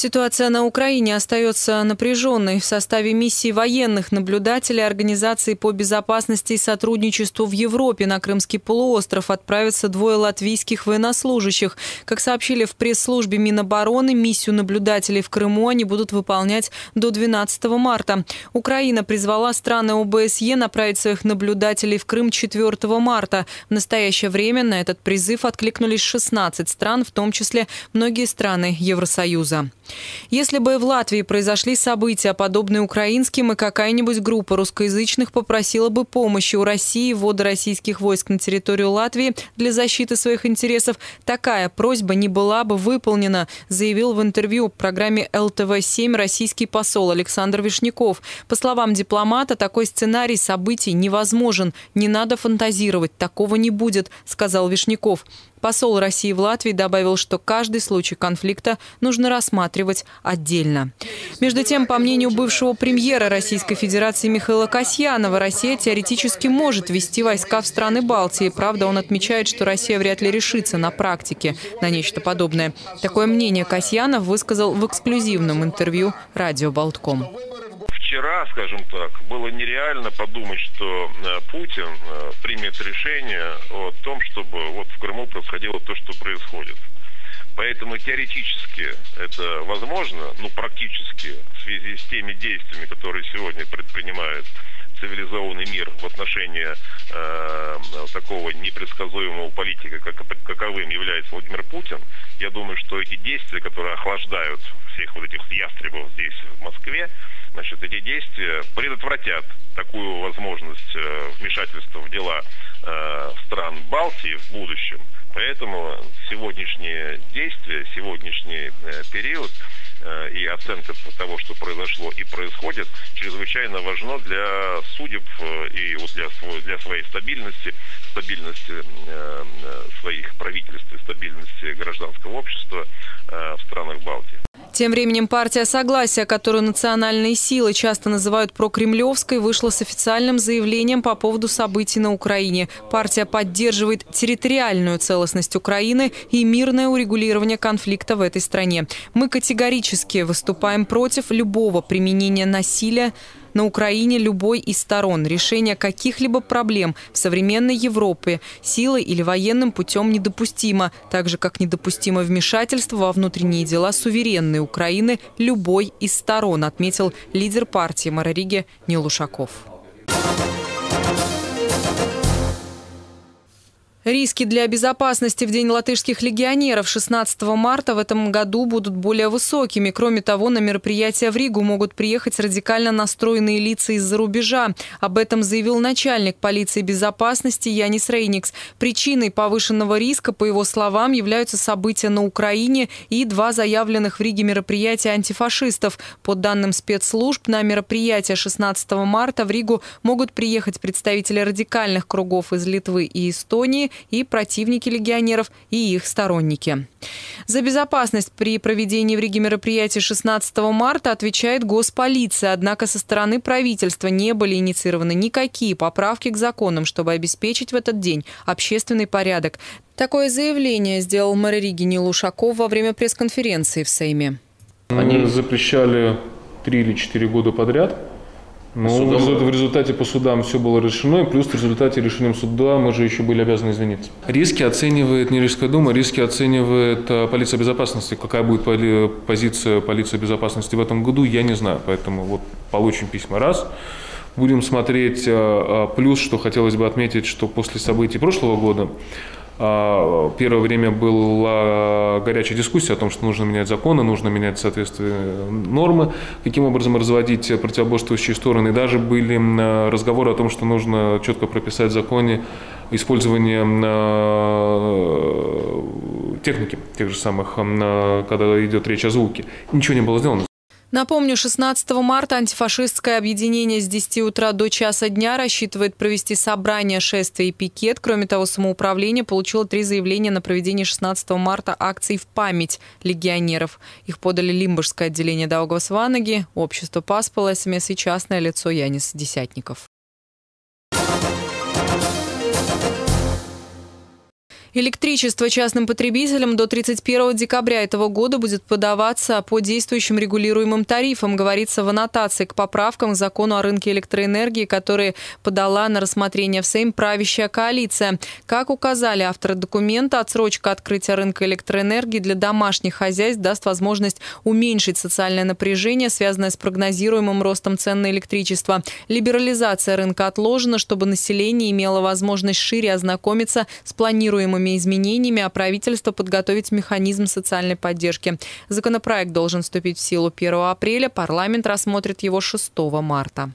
Ситуация на Украине остается напряженной. В составе миссии военных наблюдателей Организации по безопасности и сотрудничеству в Европе на Крымский полуостров отправятся двое латвийских военнослужащих. Как сообщили в пресс-службе Минобороны, миссию наблюдателей в Крыму они будут выполнять до 12 марта. Украина призвала страны ОБСЕ направить своих наблюдателей в Крым 4 марта. В настоящее время на этот призыв откликнулись 16 стран, в том числе многие страны Евросоюза. Если бы в Латвии произошли события, подобные украинским, и какая-нибудь группа русскоязычных попросила бы помощи у России ввода российских войск на территорию Латвии для защиты своих интересов, такая просьба не была бы выполнена, заявил в интервью программе ЛТВ-7 российский посол Александр Вишняков. По словам дипломата, такой сценарий событий невозможен. Не надо фантазировать, такого не будет, сказал Вишняков. Посол России в Латвии добавил, что каждый случай конфликта нужно рассматривать отдельно. Между тем, по мнению бывшего премьера Российской Федерации Михаила Касьянова, Россия теоретически может ввести войска в страны Балтии. Правда, он отмечает, что Россия вряд ли решится на практике на нечто подобное. Такое мнение Касьянов высказал в эксклюзивном интервью радио «Болтком» вчера, скажем так, было нереально подумать, что э, Путин э, примет решение о том, чтобы вот в Крыму происходило то, что происходит. Поэтому теоретически это возможно, ну практически в связи с теми действиями, которые сегодня предпринимает цивилизованный мир в отношении э, такого непредсказуемого политика, как, каковым является Владимир Путин, я думаю, что эти действия, которые охлаждают всех вот этих ястребов здесь, в Москве, значит, эти действия предотвратят такую возможность э, вмешательства в дела э, стран Балтии в будущем. Поэтому сегодняшние действия, сегодняшний э, период и оценка того, что произошло и происходит, чрезвычайно важно для судеб э, и вот для, для своей стабильности, стабильности э, своих правительств стабильности гражданского общества э, в странах Балтии. Тем временем партия «Согласия», которую национальные силы часто называют прокремлевской, вышла с официальным заявлением по поводу событий на Украине. Партия поддерживает территориальную целостность Украины и мирное урегулирование конфликта в этой стране. Мы категорически выступаем против любого применения насилия на Украине любой из сторон. Решение каких-либо проблем в современной Европе силой или военным путем недопустимо, так же как недопустимо вмешательство во внутренние дела суверенной Украины любой из сторон, отметил лидер партии Марариге Нил Ушаков. Риски для безопасности в День латышских легионеров 16 марта в этом году будут более высокими. Кроме того, на мероприятие в Ригу могут приехать радикально настроенные лица из-за рубежа. Об этом заявил начальник полиции безопасности Янис Рейникс. Причиной повышенного риска, по его словам, являются события на Украине и два заявленных в Риге мероприятия антифашистов. По данным спецслужб, на мероприятие 16 марта в Ригу могут приехать представители радикальных кругов из Литвы и Эстонии, и противники легионеров, и их сторонники. За безопасность при проведении в Риге мероприятия 16 марта отвечает госполиция, однако со стороны правительства не были инициированы никакие поправки к законам, чтобы обеспечить в этот день общественный порядок. Такое заявление сделал мэр Риги Нил Ушаков во время пресс-конференции в Сейме. Они запрещали три или четыре года подряд ну, судам... в результате по судам все было решено, и плюс в результате решением суда мы же еще были обязаны извиниться. Риски оценивает не Рижская дума, риски оценивает а, полиция безопасности. Какая будет позиция полиции безопасности в этом году, я не знаю. Поэтому вот получим письма раз. Будем смотреть. А, а, плюс, что хотелось бы отметить, что после событий прошлого года первое время была горячая дискуссия о том, что нужно менять законы, нужно менять соответствие нормы, каким образом разводить противоборствующие стороны. И даже были разговоры о том, что нужно четко прописать в законе использование техники, тех же самых, когда идет речь о звуке. Ничего не было сделано. Напомню, 16 марта антифашистское объединение с 10 утра до часа дня рассчитывает провести собрание, шествие и пикет. Кроме того, самоуправление получило три заявления на проведение 16 марта акций в память легионеров. Их подали Лимбургское отделение Даугавс Ванаги, общество Паспала, СМС и частное лицо Янис Десятников. Электричество частным потребителям до 31 декабря этого года будет подаваться по действующим регулируемым тарифам, говорится в аннотации к поправкам к закону о рынке электроэнергии, которые подала на рассмотрение в Сейм правящая коалиция. Как указали авторы документа, отсрочка открытия рынка электроэнергии для домашних хозяйств даст возможность уменьшить социальное напряжение, связанное с прогнозируемым ростом цен на электричество. Либерализация рынка отложена, чтобы население имело возможность шире ознакомиться с планируемым необходимыми изменениями, а правительство подготовить механизм социальной поддержки. Законопроект должен вступить в силу 1 апреля. Парламент рассмотрит его 6 марта.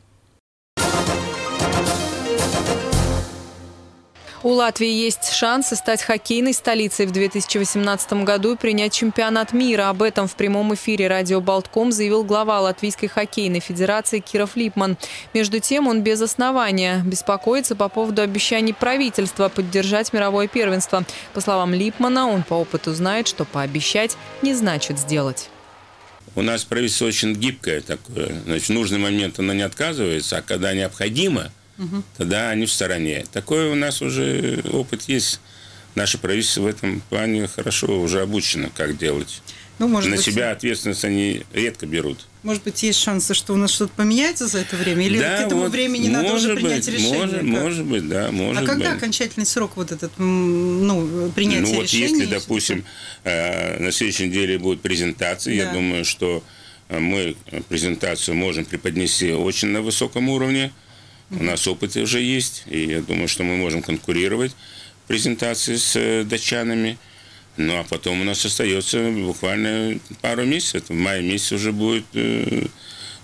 У Латвии есть шансы стать хоккейной столицей в 2018 году и принять чемпионат мира. Об этом в прямом эфире радио «Болтком» заявил глава Латвийской хоккейной федерации Киров Липман. Между тем, он без основания беспокоится по поводу обещаний правительства поддержать мировое первенство. По словам Липмана, он по опыту знает, что пообещать не значит сделать. У нас правительство очень гибкое такое. Значит, в нужный момент оно не отказывается, а когда необходимо – угу. тогда они в стороне. Такой у нас уже опыт есть. Наше правительство в этом плане хорошо уже обучено, как делать. Ну, может На быть, себя ответственность они редко берут. Может быть, есть шансы, что у нас что-то поменяется за это время? Или да, к этому вот времени надо уже принять быть, решение? Может, может быть, да, может А когда быть. окончательный срок вот этот, ну, принятия ну, вот решения? если, допустим, э, на следующей неделе будет презентация, да. я думаю, что э, мы презентацию можем преподнести очень на высоком уровне. У нас опыт уже есть, и я думаю, что мы можем конкурировать в презентации с э, датчанами. Ну, а потом у нас остается буквально пару месяцев. В мае месяце уже будет э,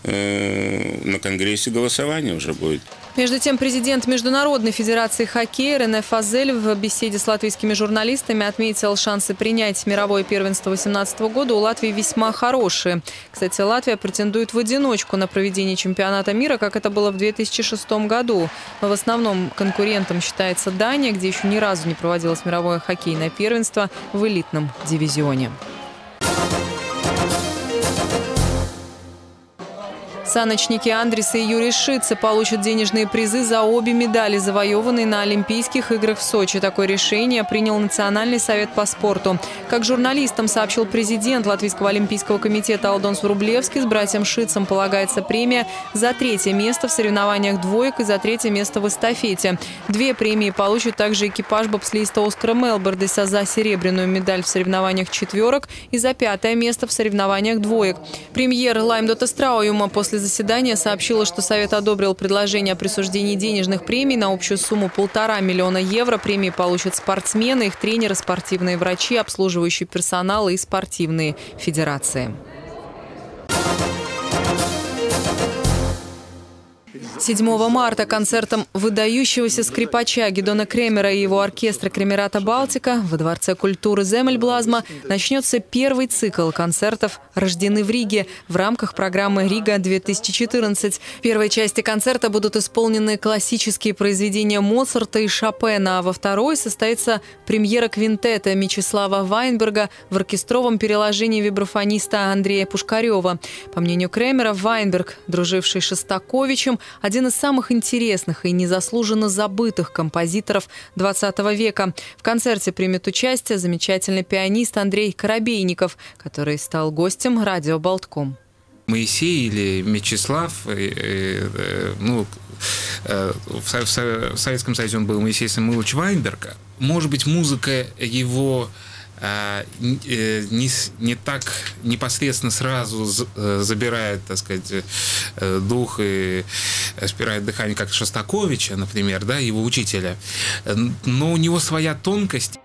э, на Конгрессе голосование уже будет. Между тем, президент Международной Федерации хоккея Рене Фазель в беседе с латвийскими журналистами отметил, шансы принять мировое первенство 2018 года у Латвии весьма хорошие. Кстати, Латвия претендует в одиночку на проведение чемпионата мира, как это было в 2006 году. Но в основном конкурентом считается Дания, где еще ни разу не проводилось мировое хоккейное первенство в элитном дивизионе. Саночники Андреса и Юрий Шица получат денежные призы за обе медали, завоеванные на Олимпийских играх в Сочи. Такое решение принял Национальный совет по спорту. Как журналистам сообщил президент Латвийского олимпийского комитета Алдонс Врублевский, с братьям Шицем полагается премия за третье место в соревнованиях двоек и за третье место в эстафете. Две премии получит также экипаж бобслиста Оскара Мелбердеса за серебряную медаль в соревнованиях четверок и за пятое место в соревнованиях двоек. Премьер Лаймдота Страуюма после заседания сообщила, что Совет одобрил предложение о присуждении денежных премий на общую сумму полтора миллиона евро. Премии получат спортсмены, их тренеры, спортивные врачи, обслуживающий персонал и спортивные федерации. 7 марта концертом выдающегося скрипача Гедона Кремера и его оркестра Кремерата Балтика во Дворце культуры Земельблазма начнется первый цикл концертов «Рождены в Риге» в рамках программы «Рига-2014». В первой части концерта будут исполнены классические произведения Моцарта и Шопена, а во второй состоится премьера квинтета Мечислава Вайнберга в оркестровом переложении вибрафониста Андрея Пушкарева. По мнению Кремера, Вайнберг, друживший Шостаковичем, один из самых интересных и незаслуженно забытых композиторов 20 века. В концерте примет участие замечательный пианист Андрей Коробейников, который стал гостем радио «Болтком». Моисей или Мечислав, э, э, э, ну, в Советском Союзе он был Моисей Самуилович Вайнберга. Может быть, музыка его не, не так непосредственно сразу э, забирает, так сказать, э, дух и спирает дыхание, как Шостаковича, например, да, его учителя. Но у него своя тонкость.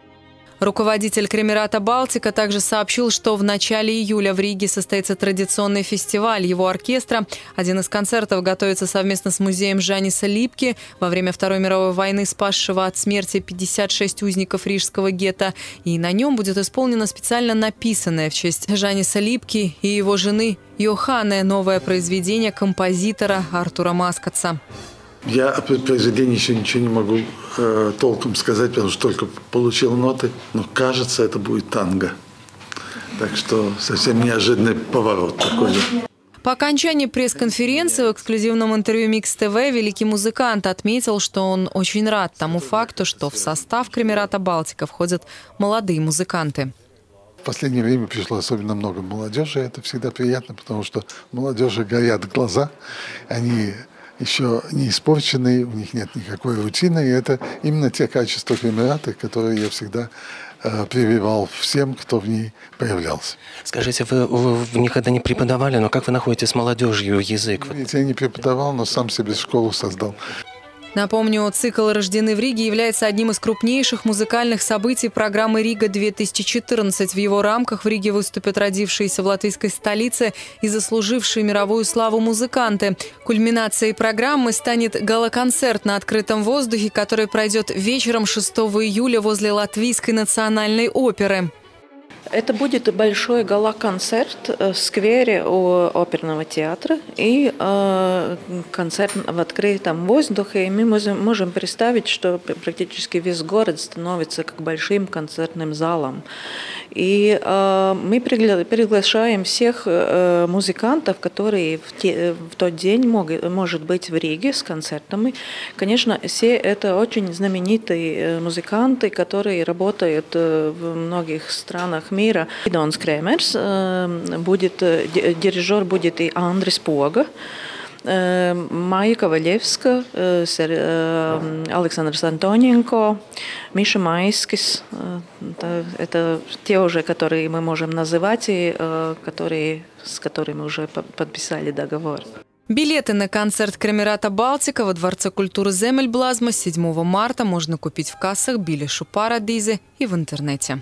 Руководитель Кремерата «Балтика» также сообщил, что в начале июля в Риге состоится традиционный фестиваль его оркестра. Один из концертов готовится совместно с музеем Жаниса Липки во время Второй мировой войны, спасшего от смерти 56 узников рижского гетто. И на нем будет исполнено специально написанное в честь Жаниса Липки и его жены Йоханне новое произведение композитора Артура Маскотса. Я о произведении еще ничего не могу э, толком сказать, потому что только получил ноты, но кажется, это будет танго. Так что совсем неожиданный поворот такой. По окончании пресс-конференции в эксклюзивном интервью Микс ТВ великий музыкант отметил, что он очень рад тому факту, что в состав Кремерата Балтика входят молодые музыканты. В последнее время пришло особенно много молодежи. Это всегда приятно, потому что молодежи горят глаза. Они еще не испорченные, у них нет никакой рутины. И это именно те качества Кремерата, которые я всегда Э, прививал всем, кто в ней появлялся. Скажите, вы, вы, вы никогда не преподавали, но как вы находите с молодежью язык? Я не преподавал, но сам себе школу создал. Напомню, цикл «Рождены в Риге» является одним из крупнейших музыкальных событий программы «Рига-2014». В его рамках в Риге выступят родившиеся в латвийской столице и заслужившие мировую славу музыканты. Кульминацией программы станет галоконцерт на открытом воздухе, который пройдет вечером 6 июля возле Латвийской национальной оперы. Это будет большой гала-концерт в сквере у оперного театра и э, концерт в открытом воздухе. И мы можем, представить, что практически весь город становится как большим концертным залом. И э, мы пригла приглашаем всех э, музыкантов, которые в, те, в тот день мог, может быть в Риге с концертами. Конечно, все это очень знаменитые музыканты, которые работают в многих странах мира. Донс Кремерс, э, будет, дирижер будет и Андрес Пога. Майя Ковалевska, Александр Антоненко, Миша Майскис. Это те уже, которые мы можем называть и которые, с которыми уже подписали договор. Билеты на концерт Крамерата Балтика во Дворце культуры Земельблазма 7 марта можно купить в кассах Билли Шупара и в интернете.